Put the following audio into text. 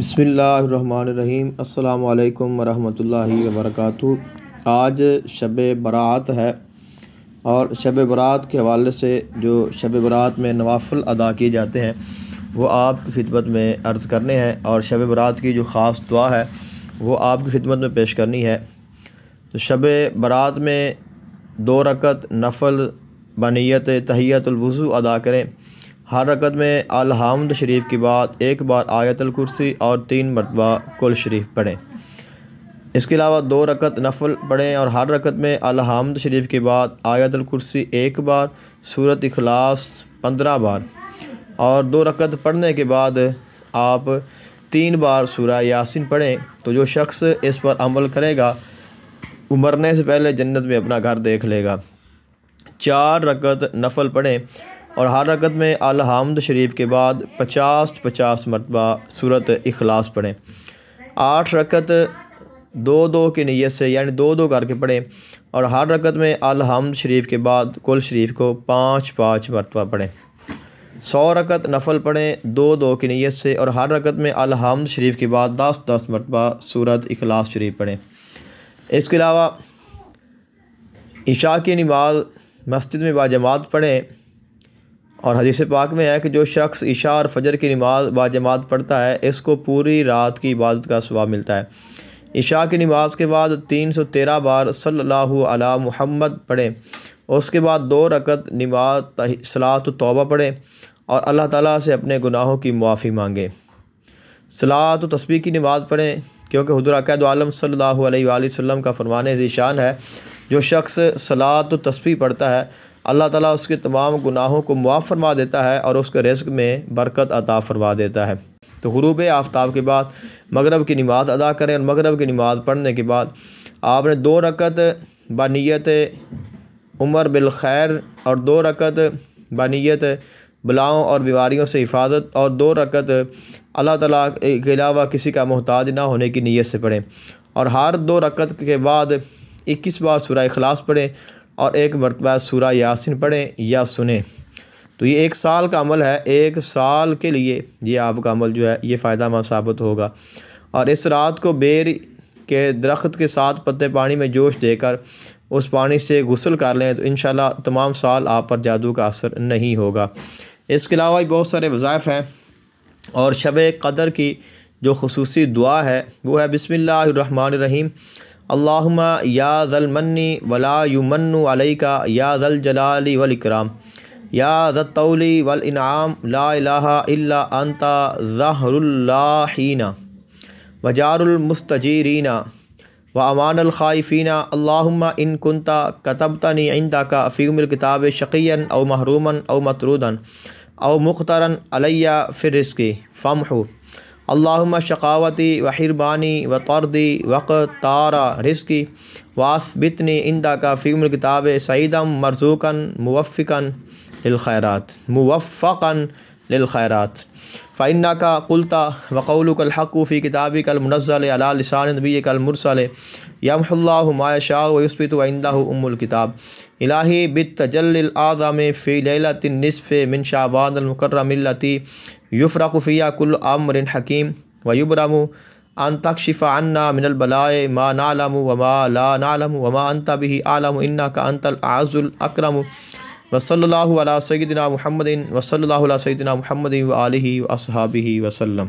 بسم اللہ الرحمن الرحیم۔ السلام علیکم ورحمۃ اللہ وبرکاتہ۔ آج شب برات ہے اور شب برات کے حوالے سے جو شب برات میں نوافل ادا کیے جاتے ہیں، وہ آپ کی خدمت میں عرض کرنے ہیں۔ اور شب برات کی جو خاص دعا ہے، وہ آپ کی خدمت میں پیش کرنی ہے۔ تو شب برات میں دو رکعت نفل بنیت تحیت الوضو ادا کریں۔ ہر رکعت میں الحمد شریف کے بعد ایک بار آیت الکرسی اور تین مرتبہ کل شریف پڑھیں۔ اس کے علاوہ دو رکعت نفل پڑھیں اور ہر رکعت میں الحمد شریف کے بعد آیت الکرسی ایک بار صورت اخلاص پندرہ بار۔ اور دو رکعت پڑھنے کے بعد آپ تین بار سورہ یاسین پڑھیں تو جو شخص اس پر عمل کرے گا وہ مرنے سے پہلے جنت میں اپنا گھر دیکھ لے گا۔ چار رکعت نفل پڑھیں اور ہر رکعت میں الحمد شریف کے بعد پچاس پچاس مرتبہ صورت اخلاص پڑھیں۔ آٹھ رکعت دو دو کی نیت سے یعنی دو دو کر کے پڑھیں۔ اور ہر رکعت میں الحمد شریف کے بعد کل شریف کو پانچ پانچ مرتبہ پڑھیں۔ سو رکعت نفل پڑھیں دو دو کی نیت سے، اور ہر رکعت میں الحمد شریف کے بعد دس دس مرتبہ صورت اخلاص شریف پڑھیں۔ اس کے علاوہ عشاء کی نماز مسجد میں باجماعت پڑھیں۔ اور حدیث پاک میں ہے کہ جو شخص عشاء اور فجر کی نماز باجماعت پڑھتا ہے، اس کو پوری رات کی عبادت کا ثواب ملتا ہے۔ عشاء کی نماز کے بعد تین سو تیرہ بار صلی اللہ علیہ محمد پڑھیں۔ اس کے بعد دو رکعت نماز صلاۃ و توبہ پڑھیں اور اللہ تعالیٰ سے اپنے گناہوں کی معافی مانگیں۔ صلاۃ و تسبیح کی نماز پڑھیں، کیونکہ حضور عقید عالم صلی اللہ علیہ وآلہ وسلم کا فرمان ذیشان ہے، جو شخص صلاۃ و تسبیح پڑھتا ہے اللہ تعالیٰ اس کے تمام گناہوں کو معاف فرما دیتا ہے اور اس کے رزق میں برکت عطا فرما دیتا ہے۔ تو غروب آفتاب کے بعد، مغرب کی نماز ادا کریں اور مغرب کی نماز پڑھنے کے بعد، آپ نے دو رکعت بنیت عمر بالخیر اور دو رکعت بنیت بلاؤں اور بیماریوں سے حفاظت اور دو رکعت اللہ تعالیٰ کے علاوہ کسی کا محتاج نہ ہونے کی نیت سے پڑھیں۔ اور ہر دو رکعت کے بعد، اکیس بار سورہ اخلاص پڑھیں۔ اور ایک مرتبہ سورہ یاسین پڑھیں یا سنیں۔ تو یہ ایک سال کا عمل ہے، ایک سال کے لیے یہ آپ کا عمل جو ہے، یہ فائدہ مند ثابت ہوگا۔ اور اس رات کو بیر کے درخت کے ساتھ پتے پانی میں جوش دے کر اس پانی سے غسل کر لیں تو انشاءاللہ تمام سال آپ پر جادو کا اثر نہیں ہوگا۔ اس کے علاوہ بہت سارے وظائف ہیں اور شب قدر کی جو خصوصی دعا ہے، وہ ہے بسم اللہ الرحمن الرحیم۔ اللہم یا ذل منی ولا یمن علیکہ یا ذل جلالی والاکرام یا ذطولی والانعام لا الہ الا انت ظہر اللہین وجار المستجیرین و امان الخائفین اللہم ان کنتا کتبتنی عندک فی ام الکتاب شقیا او محروما او مطرودا او مخترا علیہ فی رزقی فمحو اللہم شقاوتی و حربانی و طردی وق تارا رزقی واس بتنی اندا کا فیم الکتاب سعیدم مرزوقاً موفقاً للخیرات، موفقاً للخیرات۔ فعنا کا قلطہ وقول الحق فی کتابی کل منزل علی لسان نبی کل مرسل یم اللہ ما شاء و یسبت و عندہ ام الکتاب الہی بالتجل الاعظم فی لیلۃ النصف من شعبان المکرم التی یفرق فیہ کل امر حکیم و یبرم ان تکشف عنا من البلاء ما نعلم وما لا نعلم وما انت به عالم انك انت الاعز الاکرم وصلی اللہ علیہ سیدنا محمد وصلی اللہ علیہ سیدنا محمد و علیہ و وسلم.